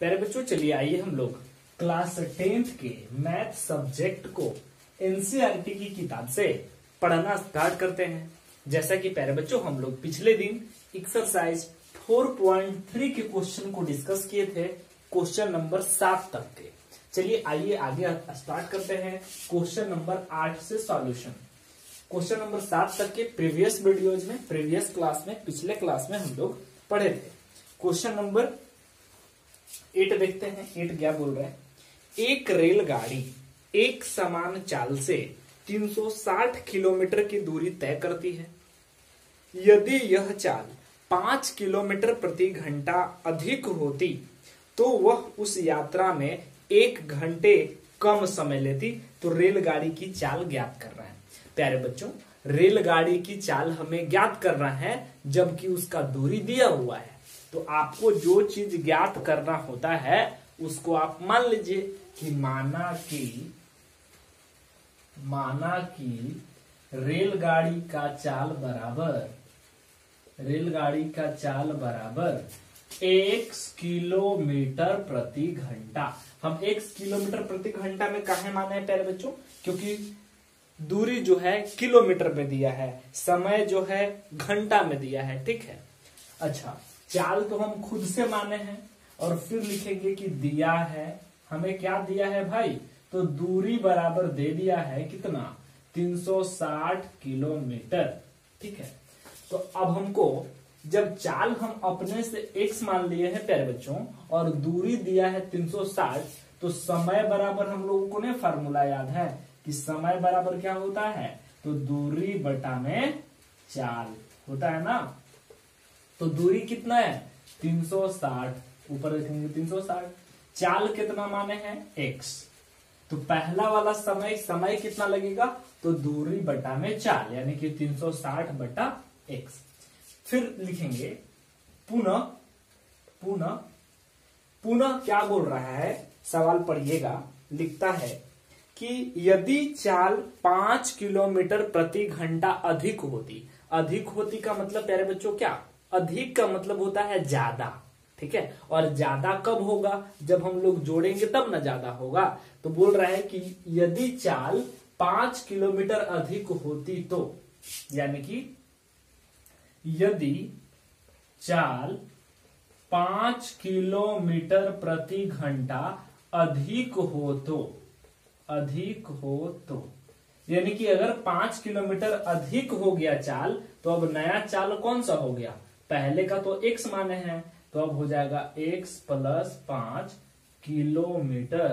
प्यारे बच्चों, चलिए आइए हम लोग क्लास टेंथ के मैथ सब्जेक्ट को एनसीआरटी की किताब से पढ़ना स्टार्ट करते हैं। जैसा कि प्यारे बच्चों, हम लोग पिछले दिन एक्सरसाइज 4.3 के क्वेश्चन को डिस्कस किए थे क्वेश्चन नंबर सात तक के। चलिए आइए आगे स्टार्ट करते हैं क्वेश्चन नंबर आठ से सॉल्यूशन क्वेश्चन नंबर सात तक के प्रीवियस वीडियोज़ में प्रीवियस क्लास में, पिछले क्लास में हम लोग पढ़े थे। क्वेश्चन नंबर एट देखते हैं एट क्या बोल रहे हैं? एक रेलगाड़ी एक समान चाल से 360 किलोमीटर की दूरी तय करती है। यदि यह चाल पाँच किलोमीटर प्रति घंटा अधिक होती तो वह उस यात्रा में एक घंटे कम समय लेती। तो रेलगाड़ी की चाल ज्ञात कर रहा है। प्यारे बच्चों, रेलगाड़ी की चाल हमें ज्ञात कर रहा है, जबकि उसका दूरी दिया हुआ है। तो आपको जो चीज़ ज्ञात करना होता है, उसको आप मान लीजिए कि माना कि माना कि रेलगाड़ी का चाल बराबर, रेलगाड़ी का चाल बराबर एक किलोमीटर प्रति घंटा। हम एक किलोमीटर प्रति घंटा में कहा माने हैं प्यारे बच्चों? क्योंकि दूरी जो है किलोमीटर में दिया है, समय जो है घंटा में दिया है, ठीक है? अच्छा चाल तो हम खुद से माने हैं और फिर लिखेंगे कि दिया है। हमें क्या दिया है भाई? तो दूरी बराबर दे दिया है कितना? 360 किलोमीटर। ठीक है? तो अब हमको जब चाल हम अपने से x मान लिए हैं प्यारे बच्चों, और दूरी दिया है 360 तो समय बराबर हम लोगों को ने फार्मूला याद है कि समय बराबर क्या होता है? तो दूरी बटा में चाल। होता है ना? तो दूरी कितना है? 360 ऊपर रखेंगे 360 चाल कितना माने हैं? X तो पहला वाला समय समय कितना लगेगा? तो दूरी बटा में चाल, यानी कि 360 बटा x फिर लिखेंगे पुनः पुनः पुनः क्या बोल रहा है? सवाल पढ़िएगा। लिखता है कि यदि चाल पाँच किलोमीटर प्रति घंटा अधिक होती अधिक होती का मतलब प्यारे बच्चों, क्या? अधिक का मतलब होता है ज़्यादा, ठीक है? और ज़्यादा कब होगा? जब हम लोग जोड़ेंगे तब ना ज़्यादा होगा। तो बोल रहा है कि यदि चाल पाँच किलोमीटर अधिक होती तो यानी कि यदि चाल पाँच किलोमीटर प्रति घंटा अधिक हो तो अधिक हो तो यानी कि अगर पाँच किलोमीटर अधिक हो गया चाल तो अब नया चाल कौन सा हो गया? पहले का तो एक्स माने हैं तो अब हो जाएगा एक्स प्लस पाँच किलोमीटर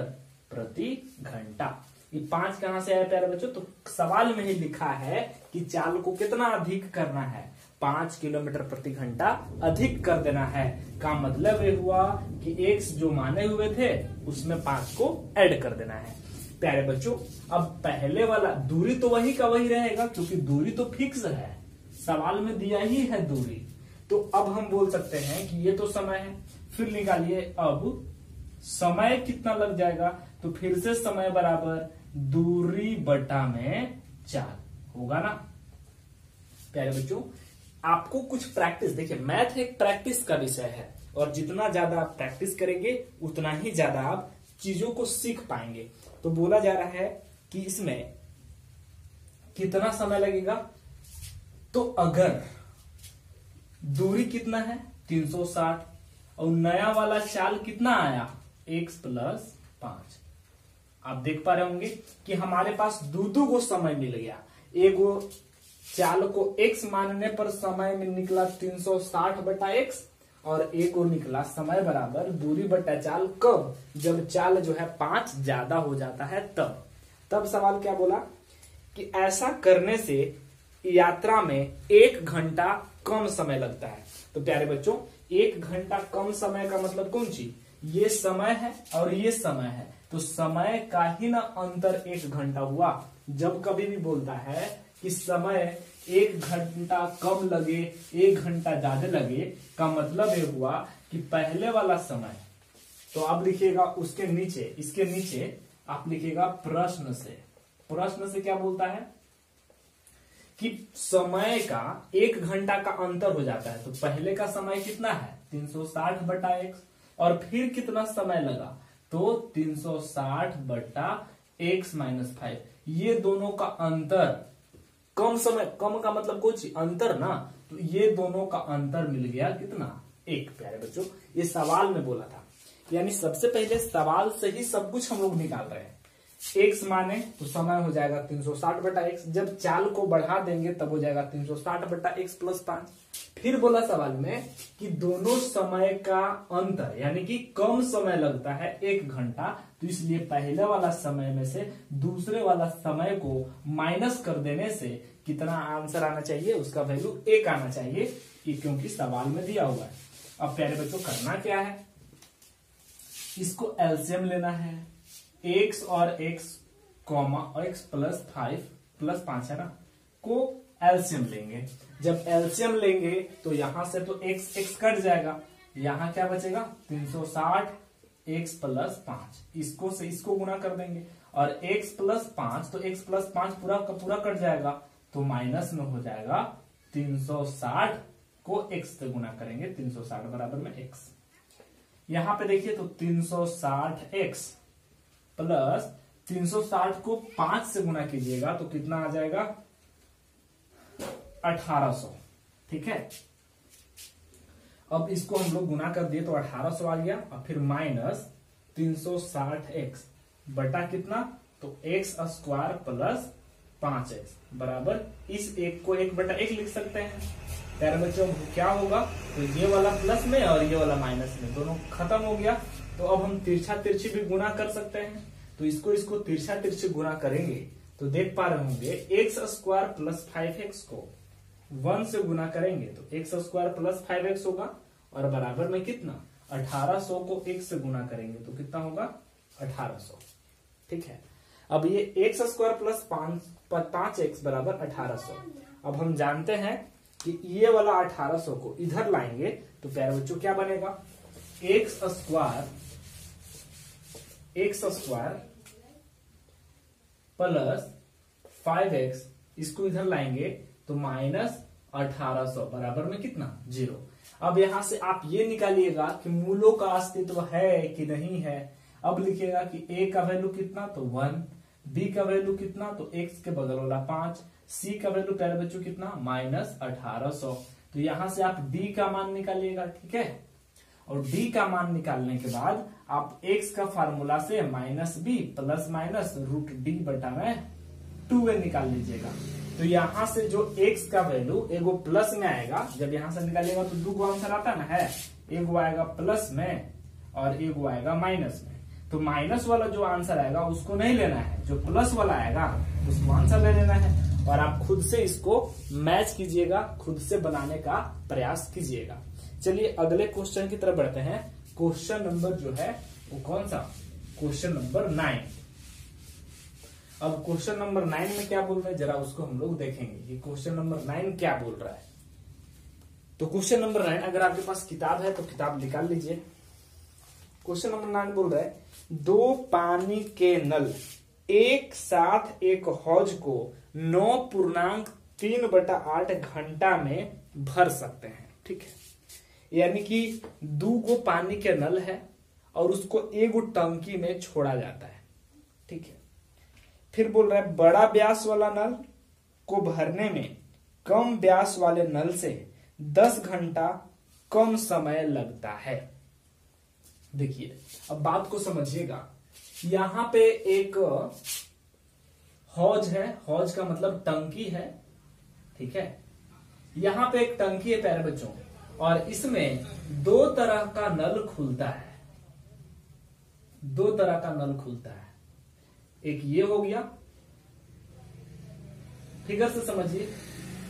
प्रति घंटा। ये पाँच कहाँ से आया प्यारे बच्चों? तो सवाल में ही लिखा है कि चाल को कितना अधिक करना है? पाँच किलोमीटर प्रति घंटा अधिक कर देना है। का मतलब ये हुआ कि एक्स जो माने हुए थे, उसमें पाँच को ऐड कर देना है। प्यारे बच्चों, अब पहले वाला, दूरी तो वही का वही रहेगा, क्योंकि दूरी तो फिक्स है। सवाल में दिया ही है दूरी। तो अब हम बोल सकते हैं कि ये तो समय है, फिर निकालिए अब। समय कितना लग जाएगा? तो फिर से समय बराबर दूरी बटा में चार। होगा ना? प्यारे बच्चों, आपको कुछ प्रैक्टिस, देखिए, मैथ एक प्रैक्टिस का विषय है, और जितना ज़्यादा आप प्रैक्टिस करेंगे, उतना ही ज़्यादा आप चीज़ों को सीख पाएँगे। तो बोला जा रहा है कि इसमें कितना समय लगेगा? तो अगर दूरी कितना है? 360 और नया वाला चाल कितना आया? x प्लस पाँच। आप देख पा रहे होंगे कि हमारे पास दो दो को समय मिल गया। एगो चाल को x मानने पर समय में निकला 360 बटा एक्स और एक को निकला समय बराबर दूरी बटा चाल कब? जब चाल जो है पाँच ज़्यादा हो जाता है तब। तब सवाल क्या बोला? कि ऐसा करने से यात्रा में एक घंटा कम समय लगता है। तो प्यारे बच्चों, एक घंटा कम समय का मतलब कौन सी? ये समय है और ये समय है। तो समय का ही ना अंतर एक घंटा हुआ। जब कभी भी बोलता है कि समय एक घंटा कम लगे, एक घंटा ज़्यादा लगे, का मतलब ये हुआ कि पहले वाला समय। तो आप लिखिएगा उसके नीचे, इसके नीचे आप लिखिएगा प्रश्न से। प्रश्न से क्या बोलता है? कि समय का एक घंटा का अंतर हो जाता है। तो पहले का समय कितना है? 360 बटा एक्स और फिर कितना समय लगा? तो 360 बटा एक्स माइनस फाइव। ये दोनों का अंतर, कम समय, कम का मतलब कुछ अंतर ना? तो ये दोनों का अंतर मिल गया कितना? एक। प्यारे बच्चों, ये सवाल में बोला था। यानी सबसे पहले सवाल से ही सब कुछ हम लोग निकाल रहे हैं। एक्स माने तो समय हो जाएगा 360 बटा एक्स जब चाल को बढ़ा देंगे, तब हो जाएगा 360 बटा एक्स प्लस पाँच। फिर बोला सवाल में कि दोनों समय का अंतर, यानी कि कम समय लगता है एक घंटा तो इसलिए पहले वाला समय में से दूसरे वाला समय को माइनस कर देने से कितना आंसर आना चाहिए? उसका वैल्यू एक आना चाहिए, कि क्योंकि सवाल में दिया हुआ है। अब प्यारे बच्चों, करना क्या है? इसको एल्सियम लेना है। एक्स और X comma X plus five plus पाँच है ना, को एल्सियम लेंगे। जब एल्सियम लेंगे तो यहाँ से तो एक्स एक्स कट जाएगा। यहाँ क्या बचेगा? 360 एक्स प्लस पाँच। इसको से इसको गुना कर देंगे। और एक्स प्लस पाँच तो एक्स प्लस पाँच पूरा का पूरा कट जाएगा तो माइनस में हो जाएगा 360 को एक्स से गुना करेंगे 360 बराबर में एक्स यहाँ पे देखिए तो 360 एक्स प्लस 360 को पाँच से गुना कीजिएगा तो कितना आ जाएगा? 1800 ठीक है? अब इसको हम लोग गुना कर दिए तो 1800 आ गया और फिर माइनस 360 एक्स बटा कितना? तो एक्स स्क्वायर प्लस पाँच एक्स बराबर इस एक को एक बटा एक लिख सकते हैं। प्यारे बच्चों क्या होगा? तो ये वाला प्लस में और ये वाला माइनस में दोनों खत्म हो गया। तो अब हम तिरछा तिरछी भी गुना कर सकते हैं। तो इसको इसको तिरछा तिरछी गुना करेंगे तो देख पा रहे होंगे X square plus five X को वन से गुना करेंगे तो X square plus five X होगा, और बराबर में कितना? अठारह सौ को एक से गुना करेंगे तो कितना होगा? अठारह सौ। ठीक है? अब ये एक्स स्क्वायर प्लस पाँच एक्स बराबर अठारह सौ। अब हम जानते हैं कि ये वाला अठारह सौ को इधर लाएँगे तो प्यारे बच्चों, क्या बनेगा? X square X square plus five X इसको इधर लाएँगे तो माइनस अठारह सौ, बराबर में कितना? ज़ीरो। अब यहाँ से आप ये निकालिएगा कि मूलों का अस्तित्व है कि नहीं है। अब लिखिएगा कि ए का वैल्यू कितना? तो वन। बी का वैल्यू कितना? तो एक्स के बगल वाला पाँच। सी का वैल्यू प्यारे बच्चों कितना? माइनस अठारह सौ। तो यहाँ से आप डी का मान निकालिएगा, ठीक है? और डी का मान निकालने के बाद आप एक्स का फार्मूला से minus B plus minus root D बटा में टू ए निकाल लीजिएगा। तो यहाँ से जो एक्स का वैल्यू एगो प्लस में आएगा, जब यहाँ से निकालिएगा तो दो गो आंसर आता ना, है? एगो आएगा प्लस में और एगो आएगा माइनस में। तो माइनस वाला जो आंसर आएगा, उसको नहीं लेना है। जो प्लस वाला आएगा, उसको आंसर ले लेना है। और आप खुद से इसको मैच कीजिएगा, खुद से बनाने का प्रयास कीजिएगा। चलिए अगले क्वेश्चन की तरफ़ बढ़ते हैं। क्वेश्चन नंबर जो है, वो कौन सा? क्वेश्चन नंबर नाइन अब क्वेश्चन नंबर नाइन में क्या बोल रहे हैं? जरा उसको हम लोग देखेंगे कि क्वेश्चन नंबर नाइन क्या बोल रहा है। तो क्वेश्चन नंबर नाइन अगर आपके पास किताब है तो किताब निकाल लीजिए। क्वेश्चन नंबर नाइन बोल रहा है, दो पानी के नल, एक साथ एक हौज को नौ पूर्णांक तीन बटा आठ घंटा में भर सकते हैं। ठीक है। यानी कि दो गो पानी के नल है और उसको एक गो टंकी में छोड़ा जाता है। ठीक है? फिर बोल रहा है, बड़ा ब्यास वाला नल को भरने में कम ब्यास वाले नल से 10 घंटा कम समय लगता है। देखिए, अब बात को समझिएगा। यहाँ पे एक हौज है, हौज का मतलब टंकी है। ठीक है? यहाँ पे एक टंकी है, प्यारे बच्चों। और इसमें दो तरह का नल खुलता है। दो तरह का नल खुलता है। एक ये हो गया। फिगर से समझिए।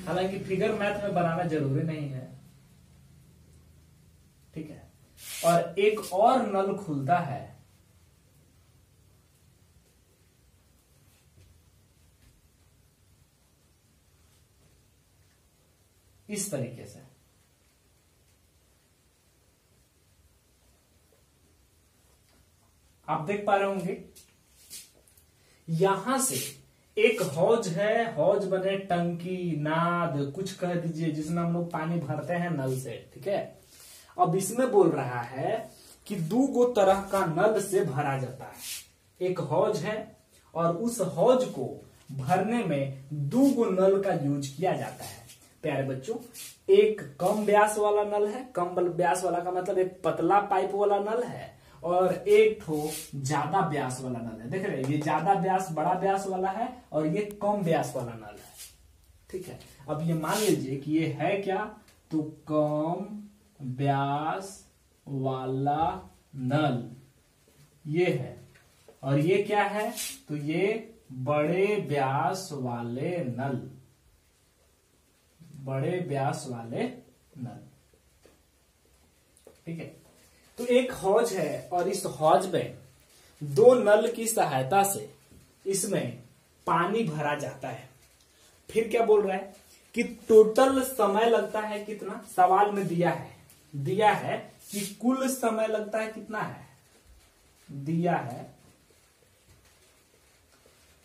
हालाँकि फिगर मैथ में बनाना ज़रूरी नहीं है। ठीक है? और एक और नल खुलता है। इस तरीके से। आप देख पा रहे होंगे। यहाँ से एक हौज है, हौज बने टंकी, नाद, कुछ कह दीजिए, जिसमें हम लोग पानी भरते हैं नल से, ठीक है? अब इसमें बोल रहा है कि दो गो तरह का नल से भरा जाता है। एक हौज है और उस हौज को भरने में दो गो नल का यूज़ किया जाता है। प्यारे बच्चों, एक कम व्यास वाला नल है, कम व्यास वाला का मतलब एक पतला पाइप वाला नल है और एक ठो ज़्यादा व्यास वाला नल है। देख रहे हैं, ये ज़्यादा व्यास बड़ा व्यास वाला है और ये कम व्यास वाला नल है। ठीक है? अब ये मान लीजिए कि ये है क्या? तो कम व्यास वाला नल। ये है। और ये क्या है? तो ये बड़े व्यास वाले नल। बड़े व्यास वाले नल। ठीक है? तो एक हौज है और इस हौज में दो नल की सहायता से इसमें पानी भरा जाता है। फिर क्या बोल रहा है? कि टोटल समय लगता है कितना? सवाल में दिया है। दिया है कि कुल समय लगता है कितना है? दिया है।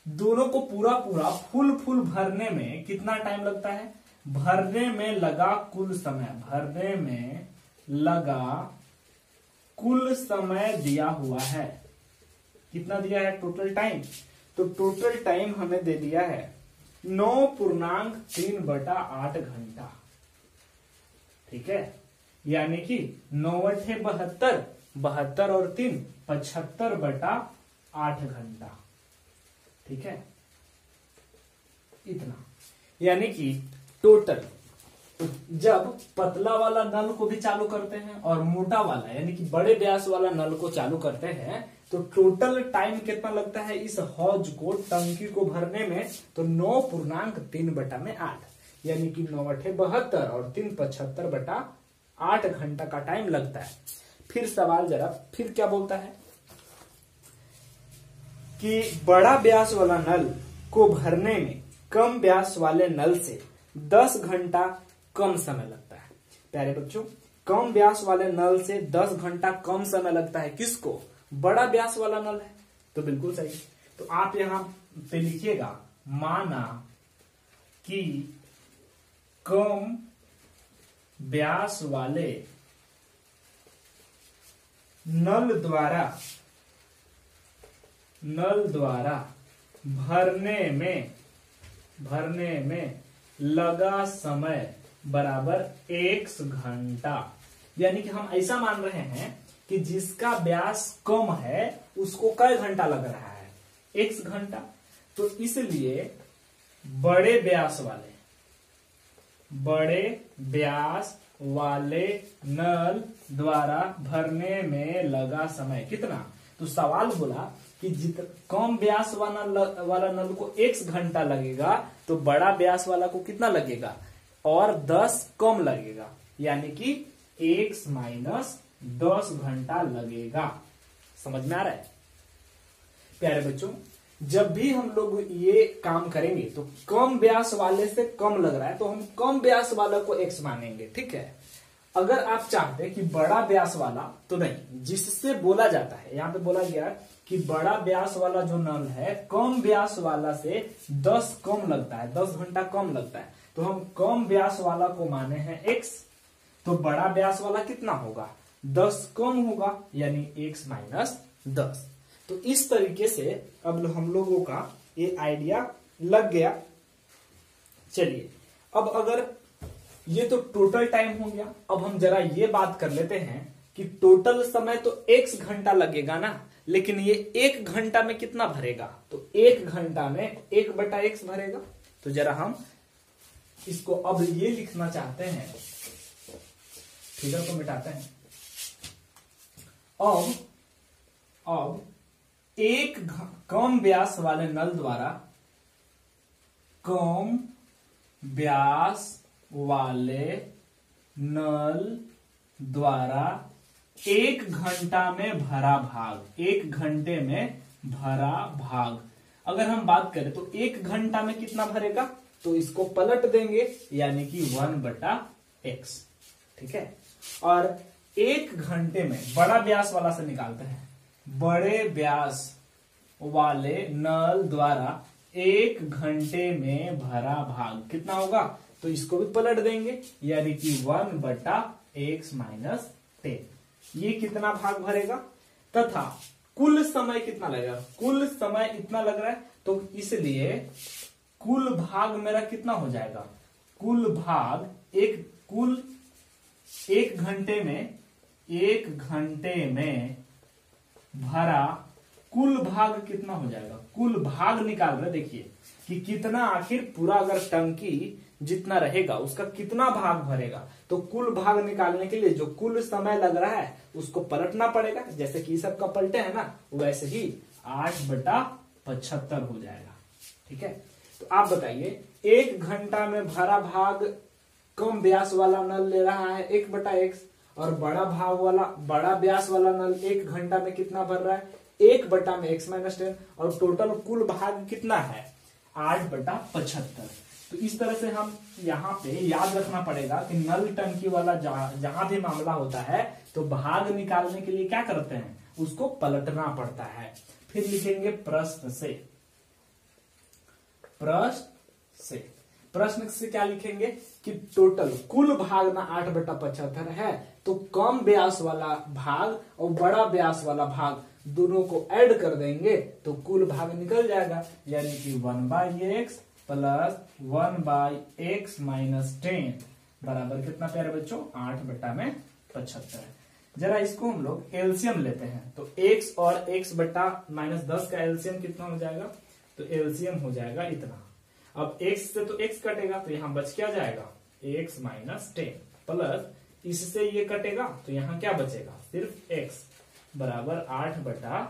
दोनों को पूरा पूरा फुल फुल भरने में कितना टाइम लगता है? भरने में लगा कुल समय। भरने में लगा कुल समय दिया हुआ है। कितना दिया है? टोटल टाइम तो टोटल टाइम हमें दे दिया है नौ पूर्णांक तीन बटा आठ घंटा। ठीक है? यानी कि नौ अठे बहत्तर बहत्तर और तीन, पचहत्तर बटा आठ घंटा। ठीक है? इतना। यानी कि टोटल जब पतला वाला नल को भी चालू करते हैं और मोटा वाला, यानी कि बड़े व्यास वाला नल को चालू करते हैं तो टोटल टाइम कितना लगता है इस हौज को, टंकी को भरने में? तो नौ पूर्णांक तीन बटा में आठ, यानी कि नौ अठे बहत्तर और तीन पचहत्तर बटा आठ घंटा का टाइम लगता है। फिर सवाल जरा, फिर क्या बोलता है? कि बड़ा व्यास वाला नल को भरने में कम व्यास वाले नल से 10 घंटा कम समय लगता है। प्यारे बच्चों, कम व्यास वाले नल से 10 घंटा कम समय लगता है। किसको? बड़ा व्यास वाला नल है। तो बिल्कुल सही। तो आप यहाँ पे लिखिएगा, माना कि कम व्यास वाले नल द्वारा नल द्वारा भरने में भरने में लगा समय बराबर एक घंटा। यानी कि हम ऐसा मान रहे हैं कि जिसका व्यास कम है, उसको कई घंटा लग रहा है। एक घंटा। तो इसलिए बड़े व्यास वाले, बड़े व्यास वाले नल द्वारा भरने में लगा समय। कितना? तो सवाल बोला कि जित, कम व्यास वाला वाला नल को एक घंटा लगेगा तो बड़ा व्यास वाला को कितना लगेगा? और दस कम लगेगा। यानी कि एक्स माइनस दस घंटा लगेगा। समझ में आ रहा है? प्यारे बच्चों, जब भी हम लोग ये काम करेंगे तो कम ब्यास वाले से कम लग रहा है तो हम कम ब्यास वाले को एक्स मानेंगे, ठीक है? अगर आप चाहते हैं कि बड़ा व्यास वाला तो नहीं, जिससे बोला जाता है, यहाँ पे बोला गया कि बड़ा व्यास वाला जो नल है, कम व्यास वाला से 10 कम लगता है 10 घंटा कम लगता है। तो हम कम व्यास वाला को माने हैं x तो बड़ा व्यास वाला कितना होगा? 10 कम होगा, यानी x माइनस दस। तो इस तरीके से अब हम लोगों का ये आइडिया लग गया। चलिए, अब अगर ये तो टोटल टाइम हो गया, अब हम जरा ये बात कर लेते हैं कि टोटल समय तो एक घंटा लगेगा ना, लेकिन ये एक घंटा में कितना भरेगा? तो एक घंटा में एक बटा एक्स भरेगा। तो जरा हम इसको अब ये लिखना चाहते हैं, फिगर को मिटाते हैं। अब अब एक कम व्यास वाले नल द्वारा कम व्यास वाले नल द्वारा एक घंटा में भरा भाग, एक घंटे में भरा भाग। अगर हम बात करें तो एक घंटा में कितना भरेगा? तो इसको पलट देंगे, यानी कि वन बटा एक्स। ठीक है? और एक घंटे में बड़ा व्यास वाला से निकालते हैं। बड़े व्यास वाले नल द्वारा एक घंटे में भरा भाग कितना होगा? तो इसको भी पलट देंगे, यानी कि वन बटा एक्स माइनस टेन। ये कितना भाग भरेगा? तथा कुल समय कितना लगेगा? कुल समय इतना लग रहा है तो इसलिए कुल भाग मेरा कितना हो जाएगा? कुल भाग एक, कुल एक घंटे में, एक घंटे में भरा कुल भाग कितना हो जाएगा? कुल भाग निकाल रहे, देखिए, कि कितना आखिर पूरा अगर टंकी जितना रहेगा, उसका कितना भाग भरेगा? तो कुल भाग निकालने के लिए जो कुल समय लग रहा है, उसको पलटना पड़ेगा। जैसे कि सब का पलटे है ना, वैसे ही आठ बटा पचहत्तर हो जाएगा। ठीक है? तो आप बताइए, एक घंटा में भरा भाग कम ब्यास वाला नल ले रहा है एक बटा एक्स और बड़ा भाग वाला, बड़ा ब्यास वाला नल एक घंटा में कितना भर रहा है? एक बटा में एक्स माइनस टेन और टोटल कुल भाग कितना है? आठ बटा पचहत्तर। तो इस तरह से हम यहाँ पे याद रखना पड़ेगा कि नल टंकी वाला जहाँ भी मामला होता है तो भाग निकालने के लिए क्या करते हैं? उसको पलटना पड़ता है। फिर लिखेंगे प्रश्न से। प्रश्न से। प्रश्न से क्या लिखेंगे? कि टोटल कुल भाग ना आठ बटा पचहत्तर है तो कम ब्यास वाला भाग और बड़ा ब्यास वाला भाग दोनों को ऐड कर देंगे तो कुल भाग निकल जाएगा। यानी कि one by X plus one by X minus ten बराबर कितना प्यारे बच्चों? आठ बट्टा में पचहत्तर। जरा इसको हम लोग एल्सियम लेते हैं। तो एक्स और एक्स बट्टा माइनस दस का एल्सियम कितना हो जाएगा? तो एल्सियम हो जाएगा इतना। अब x से तो x कटेगा तो यहाँ बच क्या जाएगा? X माइनस टेन प्लस इससे ये कटेगा तो यहाँ क्या बचेगा? सिर्फ़ x बराबर आठ बटा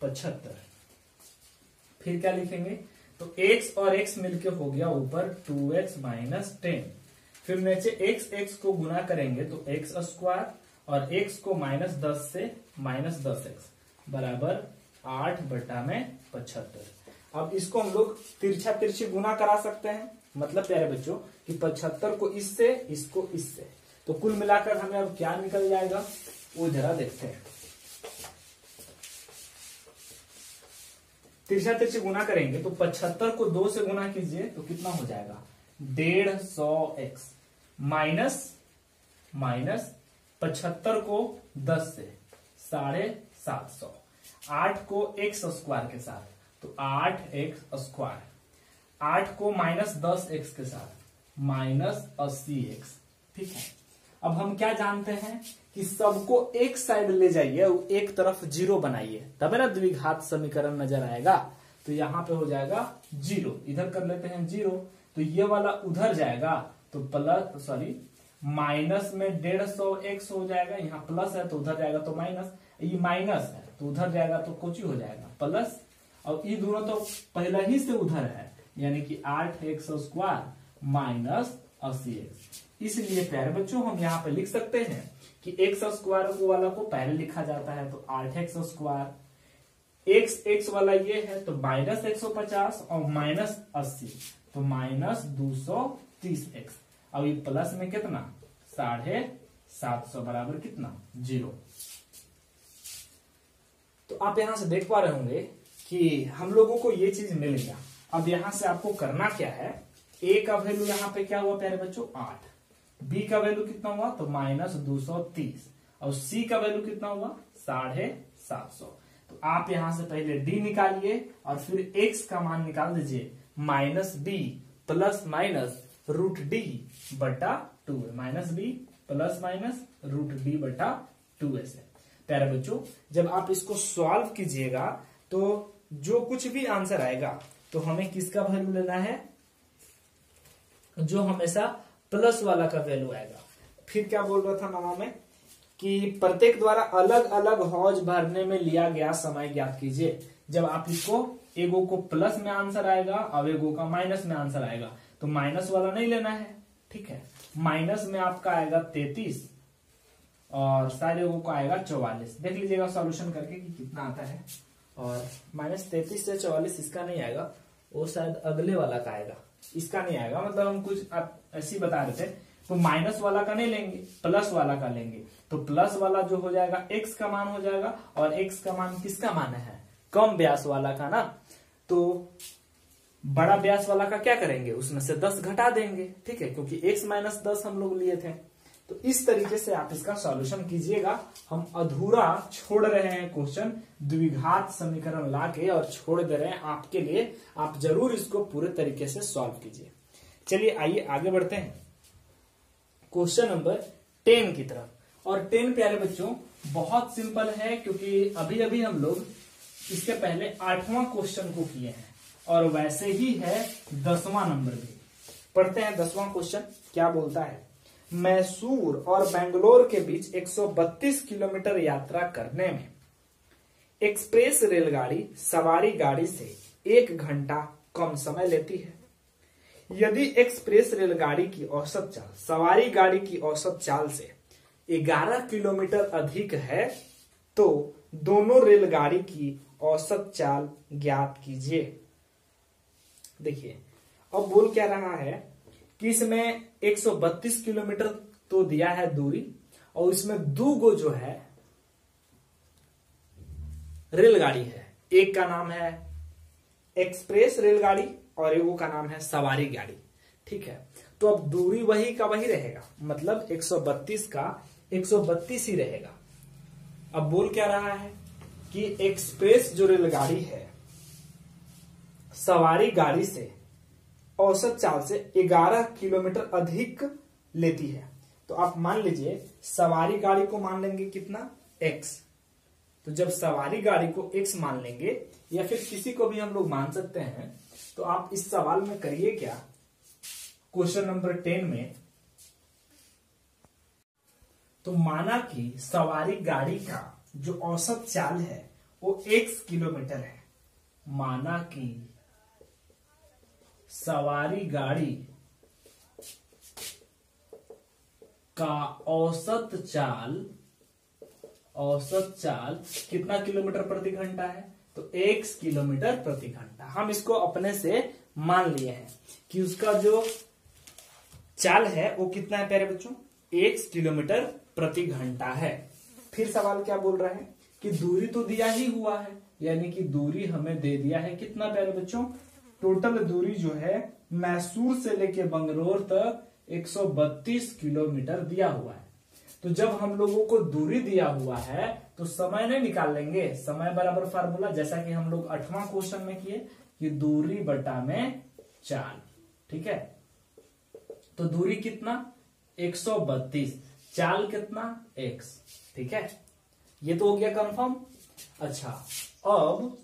पचहत्तर। फिर क्या लिखेंगे? तो x और x मिलके हो गया ऊपर टू एक्स माइनस टेन फिर नीचे x x को गुना करेंगे तो x स्क्वायर और x को माइनस दस से माइनस दस एक्स बराबर आठ बटा में पचहत्तर। अब इसको हम लोग तिरछा तिरछी गुना करा सकते हैं। मतलब प्यारे बच्चों, कि पचहत्तर को इससे, इसको इससे। तो कुल मिलाकर हमें अब क्या निकल जाएगा, वो जरा देखते हैं। तिरछा तिरछी गुना करेंगे तो पचहत्तर को दो से गुना कीजिए तो कितना हो जाएगा? डेढ़ सौ एक्स। माइनस माइनस पचहत्तर को दस से, साढ़े सात सौ। आठ को एक्स स्क्वायर के साथ। तो आठ एक्स स्क्वायर। आठ को माइनस दस एक्स के साथ। माइनस अस्सी एक्स। ठीक है? अब हम क्या जानते हैं कि सबको एक साइड ले जाइए एक तरफ़ ज़ीरो बनाइए। तब ना द्विघात समीकरण नज़र आएगा। तो यहाँ पे हो जाएगा ज़ीरो। इधर कर लेते हैं ज़ीरो। तो ये वाला उधर जाएगा। तो प्लस सॉरी माइनस में डेढ़ सौ एक्स हो जाएगा। यहाँ प्लस है तो उधर जाएगा तो माइनस ये माइनस है तो उधर जाएगा तो कुछ हो जाएगा। प्लस और ये दोनों तो पहले ही से उधर है, यानी कि आठ एक्स स्क्वायर माइनस अस्सी एक्स इसलिए प्यारे बच्चों, हम यहाँ पे लिख सकते हैं कि एक्स स्क्वायर वाला को पहले लिखा जाता है तो आठ एक्स स्क्वायर एक्स एक्स वाला ये है तो माइनस एक सौ पचास और माइनस अस्सी तो माइनस दो सौ तीस एक्स अब ये प्लस में कितना? साढ़े सात सौ बराबर कितना? ज़ीरो। तो आप यहाँ से देख पा रहे होंगे कि हम लोगों को ये चीज़ मिल गया। अब यहाँ से आपको करना क्या है? ए का वैल्यू यहाँ पे क्या हुआ प्यारे बच्चों? आठ। बी का वैल्यू कितना हुआ? तो माइनस दो सौ तीस। और सी का वैल्यू कितना हुआ? साढ़े सात सौ। तो आप यहाँ से पहले डी निकालिए और फिर एक्स का मान निकाल दीजिए। Minus B plus minus root D बटा two minus B plus minus root D बटा टू ऐसे प्यारे बच्चों, जब आप इसको सॉल्व कीजिएगा तो जो कुछ भी आंसर आएगा तो हमें किसका वैल्यू लेना है? जो हमेशा प्लस वाला का वैल्यू आएगा। फिर क्या बोल रहा था मामा में? कि प्रत्येक द्वारा अलग अलग हौज भरने में लिया गया समय ज्ञात कीजिए। जब आप इसको एगो को प्लस में आंसर आएगा और एगो का माइनस में आंसर आएगा। तो माइनस वाला नहीं लेना है, ठीक है? माइनस में आपका आएगा तैतीस और सारे एगो को आएगा चौवालीस। देख लीजिएगा सॉल्यूशन करके कि कितना आता है। और माइनस तैतीस से चौवालीस इसका नहीं आएगा, वो शायद अगले वाला का आएगा। इसका नहीं आएगा मतलब हम कुछ आप ऐसी बता रहे थे। तो माइनस वाला का नहीं लेंगे, प्लस वाला का लेंगे। तो प्लस वाला जो हो जाएगा, एक्स का मान हो जाएगा, और एक्स का मान किसका मान है? कम ब्यास वाला का ना? तो बड़ा ब्यास वाला का क्या करेंगे? उसमें से दस घटा देंगे, ठीक है? क्योंकि एक्स माइनस दस हम लोग लिए थे। तो इस तरीके से आप इसका सॉल्यूशन कीजिएगा। हम अधूरा छोड़ रहे हैं क्वेश्चन द्विघात समीकरण लाके और छोड़ दे रहे हैं आपके लिए। आप ज़रूर इसको पूरे तरीके से सॉल्व कीजिए। चलिए, आइए, आगे बढ़ते हैं। क्वेश्चन नंबर टेन की तरफ़। और टेन प्यारे बच्चों, बहुत सिंपल है क्योंकि अभी अभी हम लोग इसके पहले आठवां क्वेश्चन को किए हैं। और वैसे ही है दसवां नंबर भी। पढ़ते हैं दसवां क्वेश्चन क्या बोलता है? मैसूर और बेंगलोर के बीच 132 किलोमीटर यात्रा करने में। एक्सप्रेस रेलगाड़ी सवारी गाड़ी से एक घंटा कम समय लेती है। यदि एक्सप्रेस रेलगाड़ी की औसत चाल, सवारी गाड़ी की औसत चाल से 11 किलोमीटर अधिक है तो दोनों रेलगाड़ी की औसत चाल ज्ञात कीजिए। देखिए, अब बोल क्या रहा है? कि इसमें 132 किलोमीटर तो दिया है दूरी, और इसमें दो गो जो है, रेलगाड़ी है। एक का नाम है एक्सप्रेस रेलगाड़ी, और एगो का नाम है सवारी गाड़ी। ठीक है? तो अब दूरी वही का वही रहेगा। मतलब 132 का 132 ही रहेगा। अब बोल क्या रहा है कि एक्सप्रेस जो रेलगाड़ी है, सवारी गाड़ी से औसत चाल से 11 किलोमीटर अधिक लेती है। तो आप मान लीजिए, सवारी गाड़ी को मान लेंगे कितना? X तो जब सवारी गाड़ी को x मान लेंगे, या फिर किसी को भी हम लोग मान सकते हैं तो आप इस सवाल में करिए क्या? क्वेश्चन नंबर टेन में। तो माना कि सवारी गाड़ी का जो औसत चाल है, वो x किलोमीटर है। माना कि सवारी गाड़ी का औसत चाल औसत चाल कितना किलोमीटर प्रति घंटा है? तो एक किलोमीटर प्रति घंटा। हम इसको अपने से मान लिए हैं कि उसका जो चाल है, वो कितना है प्यारे बच्चों? एक किलोमीटर प्रति घंटा है। फिर सवाल क्या बोल रहे हैं? कि दूरी तो दिया ही हुआ है, यानी कि दूरी हमें दे दिया है कितना प्यारे बच्चों? टोटल दूरी जो है मैसूर से लेके बंगलोर तक 132 किलोमीटर दिया हुआ है। तो जब हम लोगों को दूरी दिया हुआ है तो समय नहीं निकाल लेंगे। समय बराबर फार्मूला, जैसा कि हम लोग अठवां क्वेश्चन में किए, कि दूरी बटा में चाल, ठीक है? तो दूरी कितना? 132 चाल कितना? x ठीक है? ये तो हो गया कंफर्म। अच्छा अब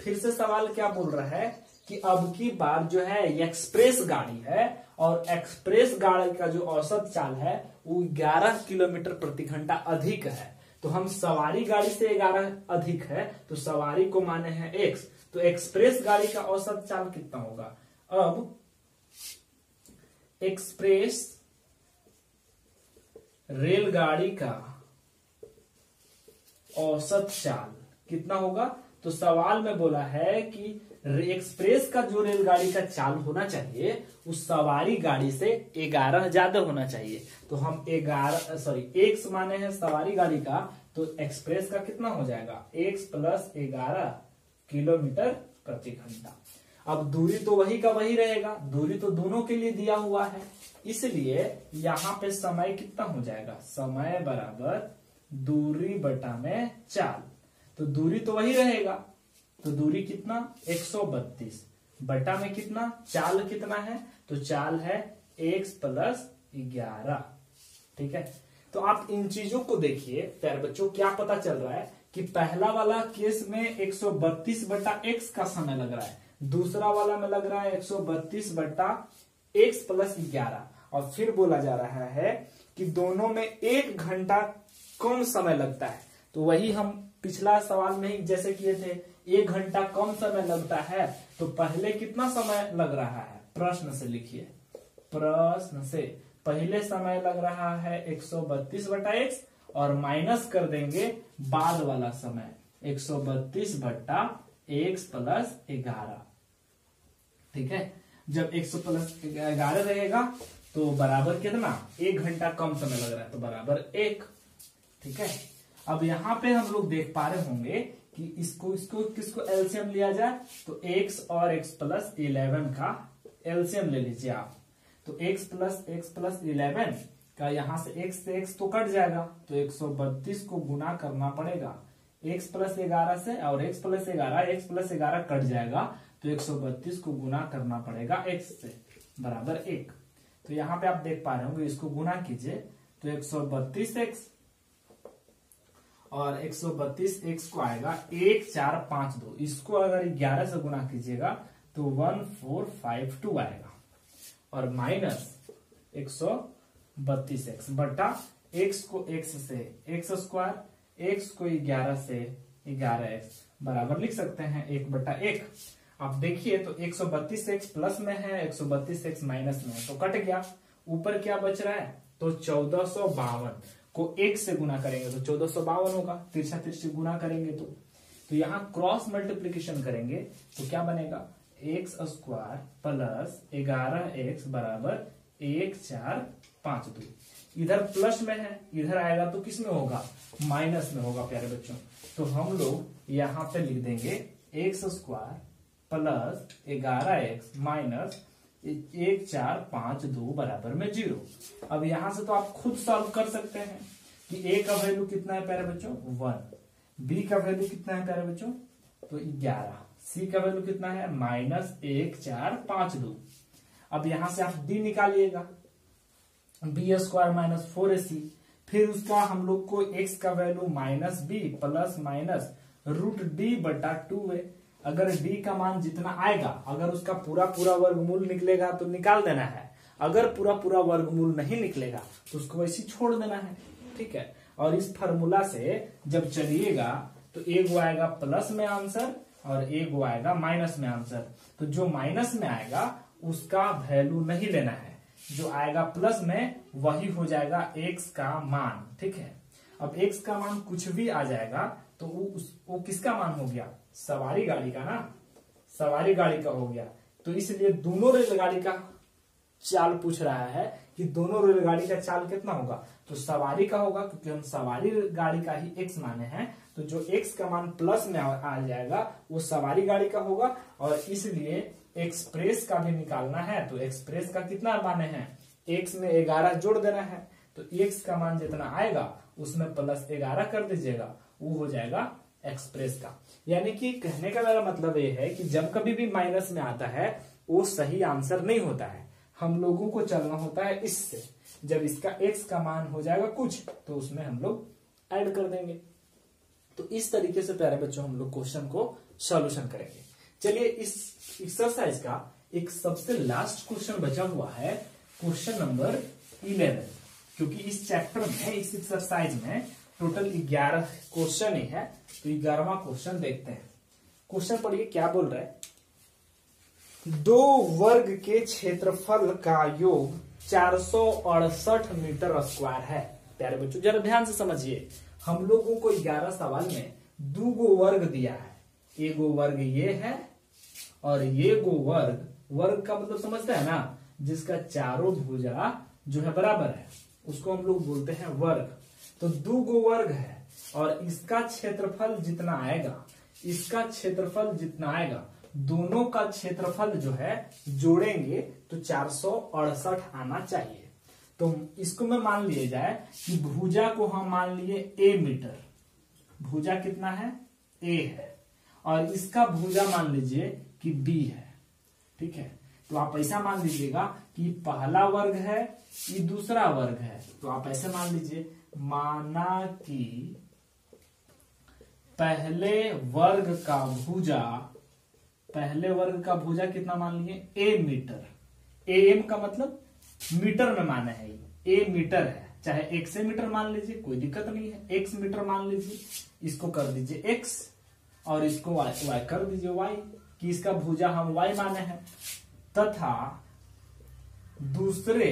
फिर से सवाल क्या बोल रहा है? कि अब की बार जो है एक्सप्रेस गाड़ी है और एक्सप्रेस गाड़ी का जो औसत चाल है, वो 11 किलोमीटर प्रति घंटा अधिक है। तो हम सवारी गाड़ी से 11 अधिक है तो सवारी को माने हैं एक्स तो एक्सप्रेस गाड़ी का औसत चाल कितना होगा? अब एक्सप्रेस रेलगाड़ी का औसत चाल कितना होगा? तो सवाल में बोला है कि एक्सप्रेस का जो रेलगाड़ी का चाल होना चाहिए, उस सवारी गाड़ी से ग्यारह ज़्यादा होना चाहिए। तो हम ग्यारह सॉरी एक्स माने हैं सवारी गाड़ी का तो एक्सप्रेस का कितना हो जाएगा? एक्स प्लस ग्यारह किलोमीटर प्रति घंटा। अब दूरी तो वही का वही रहेगा। दूरी तो दोनों के लिए दिया हुआ है। इसलिए यहाँ पे समय कितना हो जाएगा? समय बराबर दूरी बटा में चाल। तो दूरी तो वही रहेगा। तो दूरी कितना? 132 बटा में कितना? चाल कितना है? तो चाल है x प्लस ग्यारह। ठीक है? तो आप इन चीज़ों को देखिए, प्यारे बच्चों, क्या पता चल रहा है कि पहला वाला केस में 132 बटा x का समय लग रहा है। दूसरा वाला में लग रहा है 132 बटा x प्लस ग्यारह। और फिर बोला जा रहा है कि दोनों में एक घंटा कम समय लगता है। तो वही हम पिछला सवाल में ही जैसे किए थे एक घंटा कम समय लगता है तो पहले कितना समय लग रहा है? प्रश्न से लिखिए। प्रश्न से। पहले समय लग रहा है 132 बटा एक्स और माइनस कर देंगे बाद वाला समय। 132 बट्टा एक्स प्लस ग्यारह। ठीक है? जब 100 प्लस ग्यारह रहेगा तो बराबर कितना? एक घंटा कम समय लग रहा है तो बराबर एक। ठीक है? अब यहाँ पे हम लोग देख पा रहे होंगे कि इसको इसको किसको एल्सियम लिया जाए? तो एक्स और एक्स प्लस इलेवन का एल्सियम ले लीजिए आप। तो X plus X plus eleven का यहाँ से x से x तो कट जाएगा। तो 132 को गुना करना पड़ेगा। एक्स प्लस ग्यारह से और एक्स प्लस ग्यारह एक्स प्लस ग्यारह कट जाएगा। तो 132 को गुना करना पड़ेगा एक्स से, बराबर एक। तो यहाँ पे आप देख पा रहे होंगे, इसको गुना कीजिए। तो 132x और 132 x को आएगा एक चार पाँच दो। इसको अगर ग्यारह से गुना कीजिएगा तो वन फोर फाइव टू आएगा। और माइनस एक सौ बत्तीस एक्स बटा एक्स को एक्स से एक्स स्क्वायर, एक्स को ग्यारह से ग्यारह एक्स बराबर लिख सकते हैं एक बटा एक। अब देखिए तो एक सौ बत्तीस एक्स प्लस में है, एक सौ बत्तीस एक्स माइनस में है तो कट गया। ऊपर क्या बच रहा है? तो चौदह सौ बावन। को एक से गुना करेंगे तो चौदह सौ बावन होगा तिरछा तिरछी गुना करेंगे तो। तो यहाँ क्रॉस मल्टीप्लीकेशन करेंगे तो क्या बनेगा? एक्स स्क्वायर प्लस ग्यारह एक्स बराबर एक चार पाँच दो। इधर प्लस में है, इधर आएगा तो किसमें होगा? माइनस में होगा, प्यारे बच्चों। तो हम लोग यहाँ पे लिख देंगे एक्स स्क्वायर प्लस ग्यारह एक्स माइनस एक चार पाँच दो बराबर में ज़ीरो। अब यहाँ से तो आप खुद सॉल्व कर सकते हैं कि ए का वैल्यू कितना है प्यारे बच्चों? वन बी का वैल्यू कितना है प्यारे बच्चों? तो ग्यारह। सी का वैल्यू कितना है? माइनस एक चार पाँच दो। अब यहाँ से आप D निकालिएगा। B square minus four A C फिर उसका हम लोग को एक्स का value minus B plus minus root D बटा टू ए अगर डी का मान जितना आएगा, अगर उसका पूरा पूरा वर्गमूल निकलेगा तो निकाल देना है। अगर पूरा पूरा वर्गमूल नहीं निकलेगा तो उसको वैसे छोड़ देना है। ठीक है? और इस फॉर्मूला से जब चलिएगा तो ए वो आएगा प्लस में आंसर और ए गो आएगा माइनस में आंसर तो जो माइनस में आएगा, उसका वैल्यू नहीं लेना है। जो आएगा प्लस में, वही हो जाएगा एक्स का मान। ठीक है? अब एक्स का मान कुछ भी आ जाएगा तो वो उस, वो किसका मान हो गया? सवारी गाड़ी का ना? सवारी गाड़ी का हो गया। तो इसलिए दोनों रेलगाड़ी का चाल पूछ रहा है कि दोनों रेलगाड़ी का चाल कितना होगा? तो सवारी का होगा, क्योंकि हम सवारी गाड़ी का ही एक्स माने हैं। तो जो एक्स का मान प्लस में आ जाएगा, वो सवारी गाड़ी का होगा और इसलिए एक्सप्रेस का भी निकालना है। तो एक्सप्रेस का कितना माने हैं? एक्स में ग्यारह जोड़ देना है। तो एक्स का मान जितना आएगा, उसमें प्लस ग्यारह कर दीजिएगा, वो हो जाएगा एक्सप्रेस का। यानी कि कहने का मेरा मतलब ये है कि जब कभी भी माइनस में आता है, वो सही आंसर नहीं होता है। हम लोगों को चलना होता है इससे। जब इसका एक्स का मान हो जाएगा कुछ तो उसमें हम लोग ऐड कर देंगे। तो इस तरीके से प्यारे बच्चों, हम लोग क्वेश्चन को सॉल्यूशन करेंगे। चलिए इस एक्सरसाइज का एक सबसे लास्ट क्वेश्चन बचा हुआ है क्वेश्चन नंबर इलेवन क्योंकि इस चैप्टर में, इस एक्सरसाइज में टोटल ग्यारह क्वेश्चन ही है तो ग्यारहवा क्वेश्चन देखते हैं। क्वेश्चन पढ़िए, क्या बोल रहा है? दो वर्ग के क्षेत्रफल का योग चार सौ अड़सठ मीटर स्क्वायर है। प्यारे बच्चों, जरा ध्यान से समझिए। हम लोगों को ग्यारह सवाल में दो गो वर्ग दिया है। एगो वर्ग ये है और ये गो वर्ग वर्ग का मतलब समझते हैं ना? जिसका चारों भुजा जो है बराबर है, उसको हम लोग बोलते हैं वर्ग। तो दो गो वर्ग है, और इसका क्षेत्रफल जितना आएगा, इसका क्षेत्रफल जितना आएगा, दोनों का क्षेत्रफल जो है, जोड़ेंगे तो चार सौ अड़सठ आना चाहिए। तो इसको में मान लिए जाए कि भुजा को हम मान लिए ए मीटर। भुजा कितना है? ए है। और इसका भुजा मान लीजिए कि बी है। ठीक है? तो आप ऐसा मान लीजिएगा कि पहला वर्ग है, ये दूसरा वर्ग है। तो आप ऐसे मान लीजिए माना कि पहले वर्ग का भुजा, पहले वर्ग का भुजा कितना मान लिए? ए मीटर। ए एम का मतलब मीटर में माना है ए मीटर है। चाहे एक से मीटर मान लीजिए, कोई दिक्कत नहीं है। एक्स मीटर मान लीजिए, इसको कर दीजिए एक्स और इसको वाई वाई कर दीजिए वाई कि इसका भुजा हम वाई माने हैं। तथा दूसरे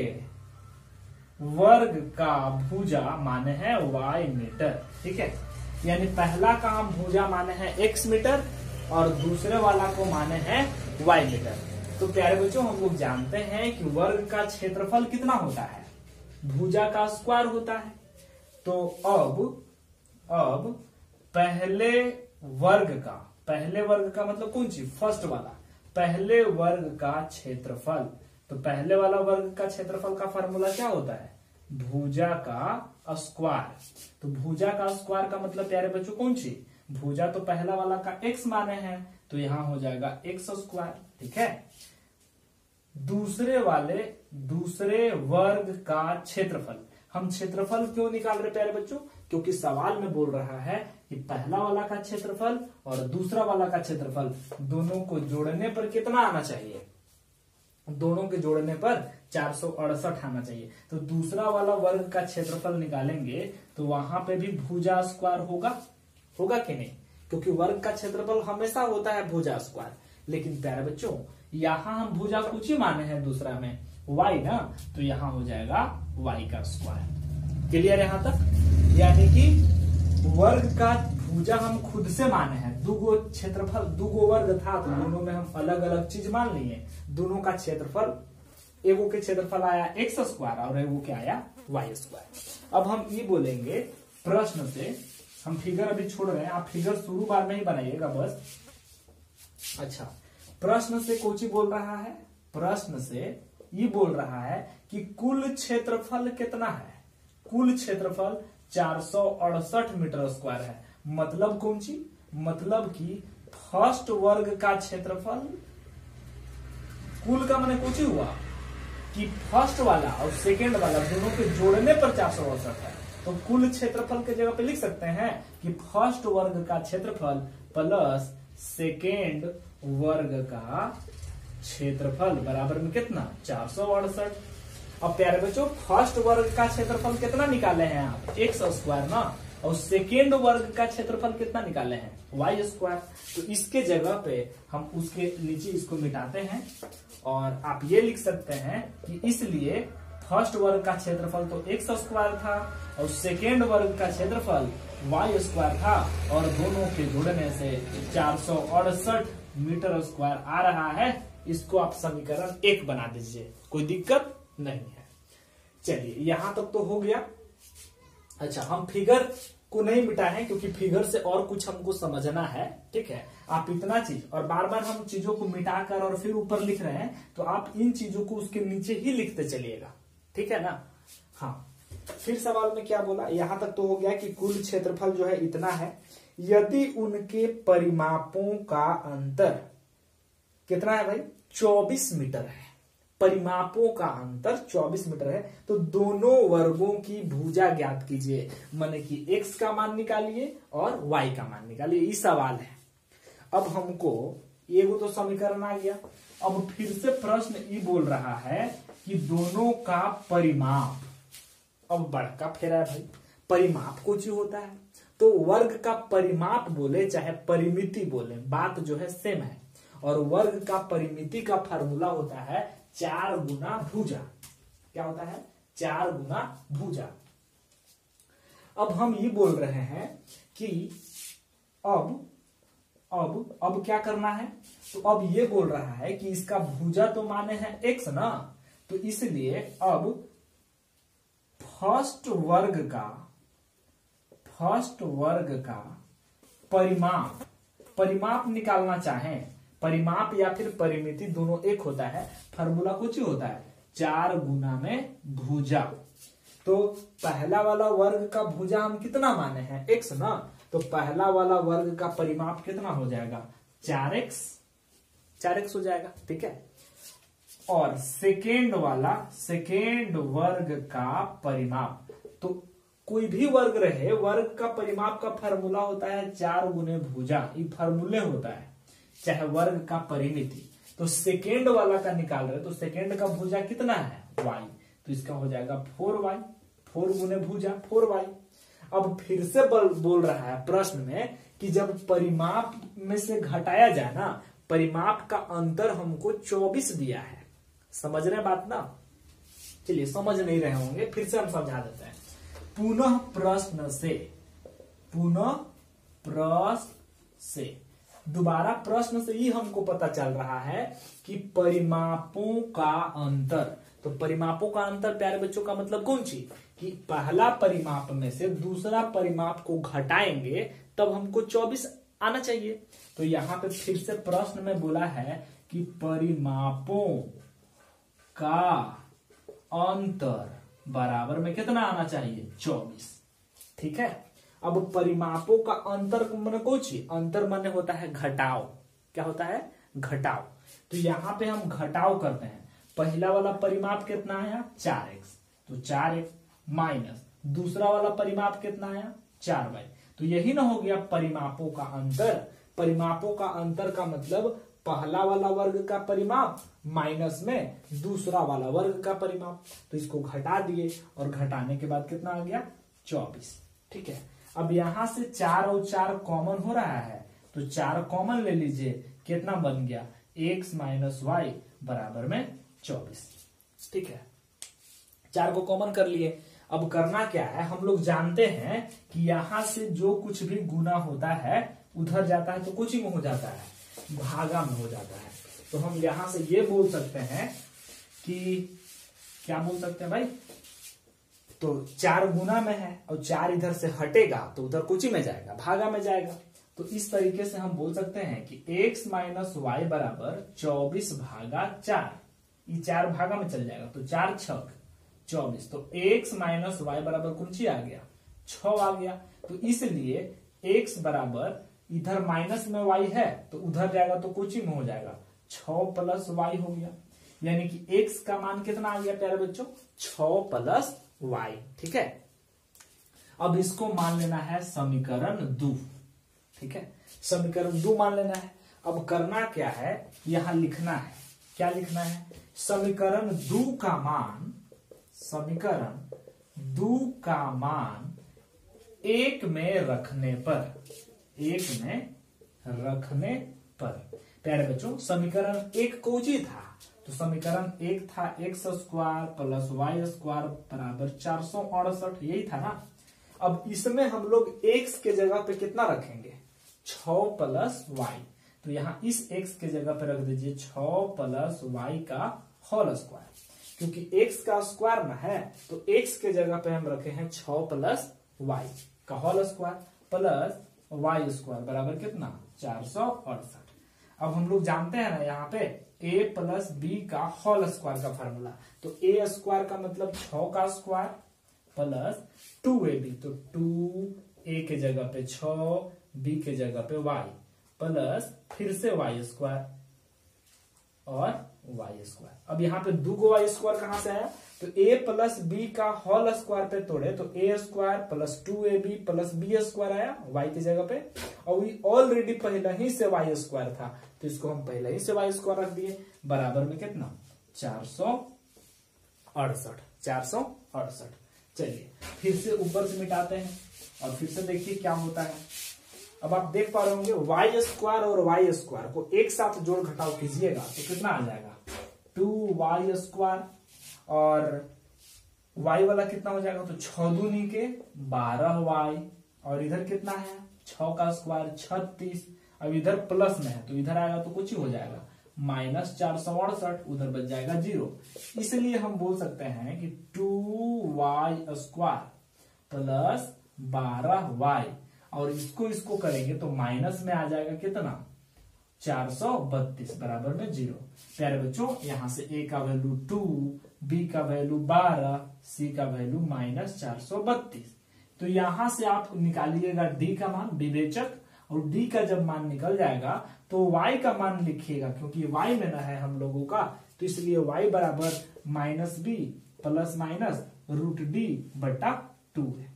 वर्ग का भुजा माने हैं वाई मीटर ठीक है? यानी पहला का भुजा माने हैं एक्स मीटर और दूसरे वाला को माने हैं वाई मीटर तो प्यारे बच्चों, हम लोग जानते हैं कि वर्ग का क्षेत्रफल कितना होता है? भुजा का स्क्वायर होता है। तो अब अब पहले वर्ग का, पहले वर्ग का मतलब कौन सी? फ़र्स्ट वाला। पहले वर्ग का क्षेत्रफल। तो पहले वाला वर्ग का क्षेत्रफल का फॉर्मूला क्या होता है? भुजा का स्क्वायर तो भुजा का स्क्वायर का मतलब प्यारे बच्चों, कौन सी? भुजा तो पहला वाला का एक्स माने हैं तो यहाँ हो जाएगा एक्स स्क्वायर ठीक है? दूसरे वाले, दूसरे वर्ग का क्षेत्रफल. हम क्षेत्रफल क्यों निकाल रहे प्यारे बच्चों? क्योंकि सवाल में बोल रहा है कि पहला वाला का क्षेत्रफल और दूसरा वाला का क्षेत्रफल दोनों को जोड़ने पर कितना आना चाहिए? दोनों के जोड़ने पर चार सौ अड़सठ आना चाहिए। तो दूसरा वाला वर्ग का क्षेत्रफल निकालेंगे तो वहाँ पे भी भुजा स्क्वायर होगा? होगा कि नहीं? क्योंकि वर्ग का क्षेत्रफल हमेशा होता है भुजा स्क्वायर। लेकिन प्यारे बच्चों, यहाँ हम भुजा कुछ ही माने हैं दूसरा में। वाई ना? तो यहाँ हो जाएगा वाई का स्क्वायर। क्लियर यहाँ तक? यानी कि वर्ग का भुजा हम खुद से माने हैं। दुगो क्षेत्रफल, दुगो वर्ग था तो दोनों में हम अलग अलग चीज़ मान लिए दोनों का क्षेत्रफल, एगो के क्षेत्रफल आया एक्स स्क्वायर और एगो के आया वाई स्क्वायर अब हम ये बोलेंगे, प्रश्न से, हम फिगर अभी छोड़ रहे हैं, आप फिगर शुरू बार में ही बनाइएगा बस। अच्छा प्रश्न से कोची बोल रहा है? प्रश्न से ये बोल रहा है कि कुल क्षेत्रफल कितना है? कुल क्षेत्रफल चार मीटर स्क्वायर है। मतलब कौन सी? मतलब कि फ़र्स्ट वर्ग का क्षेत्रफल कुल का मैंने कुछ हुआ कि फ़र्स्ट वाला और सेकेंड वाला दोनों के जोड़ने पर चार सौ अड़सठ है। तो कुल क्षेत्रफल के जगह पे लिख सकते हैं कि फ़र्स्ट वर्ग का क्षेत्रफल प्लस सेकेंड वर्ग का क्षेत्रफल बराबर में कितना? चार सौ अड़सठ। अब प्यारे बच्चों, फ़र्स्ट वर्ग का क्षेत्रफल कितना निकाले हैं आप? एक सौ स्क्वायर ना? और सेकेंड वर्ग का क्षेत्रफल कितना निकाले हैं? वाई स्क्वायर तो इसके जगह पे हम उसके नीचे इसको मिटाते हैं और आप ये लिख सकते हैं कि इसलिए फ़र्स्ट वर्ग का क्षेत्रफल तो एक स्क्वायर था और सेकेंड वर्ग का क्षेत्रफल वाई स्क्वायर था और दोनों के जुड़ने से चार सौ अड़सठ मीटर स्क्वायर आ रहा है। इसको आप समीकरण एक बना दीजिए। कोई दिक्कत नहीं है। चलिए, यहाँ तक तो हो गया। अच्छा हम फिगर को नहीं मिटाए क्योंकि फिगर से और कुछ हमको समझना है, ठीक है? आप इतना चीज़, और बार बार हम चीज़ों को मिटाकर और फिर ऊपर लिख रहे हैं तो आप इन चीज़ों को उसके नीचे ही लिखते चलिएगा, ठीक है ना? हाँ। फिर सवाल में क्या बोला? यहाँ तक तो हो गया कि कुल क्षेत्रफल जो है इतना है। यदि उनके परिमापों का अंतर कितना है भाई? 24 मीटर है। परिमापों का अंतर 24 मीटर है। तो दोनों वर्गों की भुजा ज्ञात कीजिए। माने कि x का मान निकालिए और y का मान निकालिए। ये सवाल है। अब हमको ये तो समीकरण आ गया। अब फिर से प्रश्न ये बोल रहा है कि दोनों का परिमाप। अब बड़का फेरा है भाई। परिमाप कुछ होता है। तो वर्ग का परिमाप बोले, चाहे परिमिति बोले, बात जो है सेम है। और वर्ग का परिमिति का फार्मूला होता है चार गुना भुजा। क्या होता है? चार गुना भुजा। अब हम ये बोल रहे हैं कि अब अब अब क्या करना है? तो अब ये बोल रहा है कि इसका भुजा तो माने हैं एक्स ना? तो इसलिए अब फ़र्स्ट वर्ग का, फ़र्स्ट वर्ग का परिमाप परिमाप निकालना चाहें। परिमाप या फिर परिमिति दोनों एक होता है फॉर्मूला कुछ ही होता है, चार गुना में भुजा। तो पहला वाला वर्ग का भुजा हम कितना माने हैं? एक्स ना? तो पहला वाला वर्ग का परिमाप कितना हो जाएगा? चार एक्स चार एक्स हो जाएगा, ठीक है? और सेकेंड वाला सेकेंड वर्ग का परिमाप। तो कोई भी वर्ग रहे, वर्ग का परिमाप का फॉर्मूला होता है चार गुने भुजा। ये फार्मूले होता है। चाहे वर्ग का परिमिति। तो सेकेंड वाला का निकाल रहे तो सेकेंड का भुजा कितना है? वाई तो इसका हो जाएगा फोर वाई फोर गुने भुजा फोर वाई अब फिर से बोल रहा है प्रश्न में कि जब परिमाप में से घटाया जाए ना, परिमाप का अंतर हमको 24 दिया है। समझ रहे बात ना? चलिए, समझ नहीं रहे होंगे, फिर से हम समझा देते हैं। पुनः प्रश्न से, पुनः प्रश्न से। दोबारा प्रश्न से ही हमको पता चल रहा है कि परिमापों का अंतर। तो परिमापों का अंतर, प्यारे बच्चों, का मतलब कौन सी? कि पहला परिमाप में से दूसरा परिमाप को घटाएँगे, तब हमको 24 आना चाहिए। तो यहाँ पे फिर से प्रश्न में बोला है कि परिमापों का अंतर बराबर में कितना आना चाहिए? चौबीस। ठीक है? अब परिमापों का अंतर मन कुछ अंतर मन होता है घटाव। क्या होता है? घटाव। तो यहाँ पे हम घटाव करते हैं। पहला वाला परिमाप कितना आया? चार एक्स। तो चार एक्स माइनस। दूसरा वाला परिमाप कितना आया? चार वाई तो यही ना हो गया परिमापों का अंतर। परिमापों का अंतर का मतलब पहला वाला वर्ग का परिमाप माइनस में दूसरा वाला वर्ग का परिमाप। तो इसको घटा दिए और घटाने के बाद कितना आ गया? चौबीस। ठीक है? अब यहाँ से चार और चार कॉमन हो रहा है तो चार कॉमन ले लीजिए, कितना बन गया? एक्स माइनस वाई बराबर में चौबीस। ठीक है? चार को कॉमन कर लिए। अब करना क्या है? हम लोग जानते हैं कि यहाँ से जो कुछ भी गुना होता है, उधर जाता है तो कुछ ही में हो जाता है, भागा में हो जाता है। तो हम यहाँ से ये बोल सकते हैं कि, क्या बोल सकते हैं भाई? तो चार गुना में है और चार इधर से हटेगा तो उधर कुछ ही में जाएगा, भागा में जाएगा। तो इस तरीके से हम बोल सकते हैं कि x माइनस वाई बराबर चौबीस भागा चार। ये चार भागा में चल जाएगा तो चार छक चौबीस। तो x माइनस वाई बराबर कुंची आ गया छ आ गया। तो इसलिए x बराबर इधर माइनस में y है तो उधर जाएगा तो कुछ में हो जाएगा छ प्लस वाई हो गया। यानी कि x का मान कितना आ गया प्यारे बच्चों? छ प्लस वाई ठीक है? अब इसको मान लेना है समीकरण दो, ठीक है? समीकरण दो मान लेना है। अब करना क्या है? यहाँ लिखना है। क्या लिखना है? समीकरण दो का मान, समीकरण दो का मान एक में रखने पर, एक में रखने पर। प्यारे बच्चों, समीकरण एक कोजी था तो समीकरण एक था X square plus Y square बराबर चार सौ अड़सठ, यही था ना? अब इसमें हम लोग एक्स के जगह पे कितना रखेंगे? छ प्लस वाई। तो यहाँ इस एक्स के जगह पे रख दीजिए छ प्लस वाई का होल स्क्वायर। क्योंकि एक्स का स्क्वायर ना है तो एक्स के जगह पे हम रखे हैं छ प्लस वाई का whole square plus Y square बराबर कितना? चार सौ अड़सठ। अब हम लोग जानते हैं ना यहाँ पे ए प्लस बी का होल स्क्वायर का फॉर्मूला तो ए स्क्वायर का मतलब छ का स्क्वायर प्लस टू ए बी तो टू ए के जगह पे छ बी के जगह पे वाई प्लस फिर से वाई स्क्वायर और वाई स्क्वायर अब यहाँ पे दो गो वाई स्क्वायर कहाँ से आया? तो ए प्लस बी का होल स्क्वायर पे तोड़े तो A square plus two A B plus B square आया वाई की जगह पे, और ये ऑलरेडी पहले ही से वाई स्क्वायर था तो इसको हम पहले ही से वाई स्क्वायर रख दिए, बराबर में कितना? चार सौ अड़सठ, चार सौ अड़सठ। चलिए, फिर से ऊपर से मिटाते हैं, और फिर से देखिए क्या होता है। अब आप देख पा रहे होंगे वाई स्क्वायर और वाई स्क्वायर को एक साथ जोड़ घटाव कीजिएगा तो कितना आ जाएगा? टू वाई स्क्वायर और वाई वाला कितना हो जाएगा? तो छ दूनी के बारह वाई और इधर कितना है? छ का स्क्वायर छत्तीस। अब इधर प्लस में है तो इधर आएगा तो कुछ ही हो जाएगा। माइनस चार सौ अड़सठ, उधर बच जाएगा ज़ीरो इसलिए हम बोल सकते हैं कि टू वाई स्क्वायर प्लस बारह वाई और इसको इसको करेंगे तो माइनस में आ जाएगा कितना? चार सौ बत्तीस, बराबर में ज़ीरो प्यारे बच्चों, यहाँ से ए का वैल्यू टू बी का वैल्यू बारह सी का वैल्यू माइनस चार सौ बत्तीस। तो यहाँ से आप निकालिएगा डी का मान विवेचक, और डी का जब मान निकल जाएगा तो y का मान लिखिएगा, क्योंकि y में ना है हम लोगों का तो इसलिए y बराबर minus B plus minus root D बटा टू है।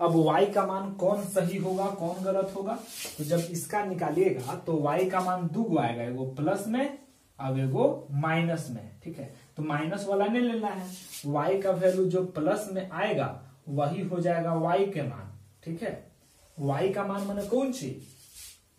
अब y का मान कौन सही होगा, कौन गलत होगा? तो जब इसका निकालिएगा तो y का मान दो आएगा, एगो प्लस में, अब एगो माइनस में, ठीक है? तो माइनस वाला नहीं लेना है। Y का वैल्यू जो प्लस में आएगा, वही हो जाएगा y के मान, ठीक है? Y का मान मैंने कौन सी?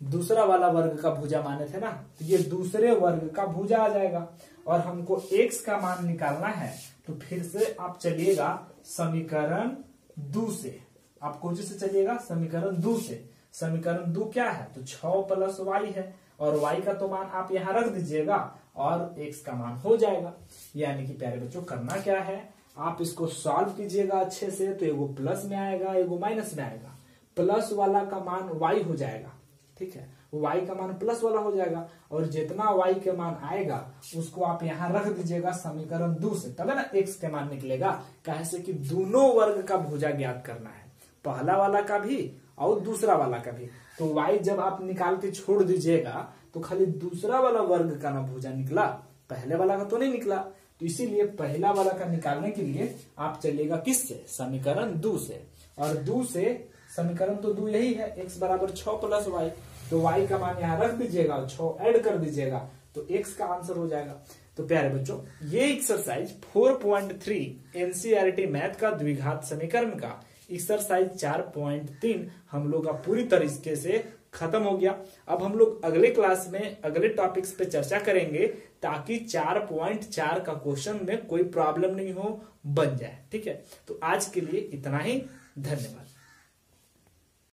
दूसरा वाला वर्ग का भुजा माने थे ना? तो ये दूसरे वर्ग का भुजा आ जाएगा। और हमको x का मान निकालना है तो फिर से आप चलिएगा समीकरण दो से। आप कौन से चलिएगा? समीकरण दो से। समीकरण दो क्या है? तो छ प्लस वाई है। और y का तो मान आप यहाँ रख दीजिएगा। और x का मान हो जाएगा। यानी कि प्यारे बच्चों, करना क्या है? आप इसको सॉल्व कीजिएगा अच्छे से तो एगो प्लस में आएगा, एगो माइनस में आएगा। प्लस वाला का मान y हो जाएगा, ठीक है? y का मान प्लस वाला हो जाएगा, और जितना y के मान आएगा, उसको आप यहाँ रख दीजिएगा समीकरण दो से। तब ना एक्स के मान निकलेगा। कैसे कि दोनों वर्ग का भुजा ज्ञात करना है। पहला वाला का भी और दूसरा वाला का भी। तो y जब आप निकाल के छोड़ दीजिएगा तो खाली दूसरा वाला वर्ग का ना भुजा निकला, पहले वाला का तो नहीं निकला। तो इसीलिए पहला वाला का निकालने के लिए आप चलिएगा किससे? समीकरण दो से। और दो से, समीकरण तो दो यही है, x बराबर छ प्लस वाई तो y का मान यहाँ रख दीजिएगा छ ऐड कर दीजिएगा तो x का आंसर हो जाएगा। तो प्यारे बच्चों, ये एक्सरसाइज 4.3 एनसीईआरटी मैथ का द्विघात समीकरण का। एक्सरसाइज 4.3 हम लोग का पूरी तरीके से खत्म हो गया। अब हम लोग अगले क्लास में अगले टॉपिक्स पे चर्चा करेंगे ताकि 4.4 का क्वेश्चन में कोई प्रॉब्लम नहीं हो, बन जाए। ठीक है? तो आज के लिए इतना ही। धन्यवाद।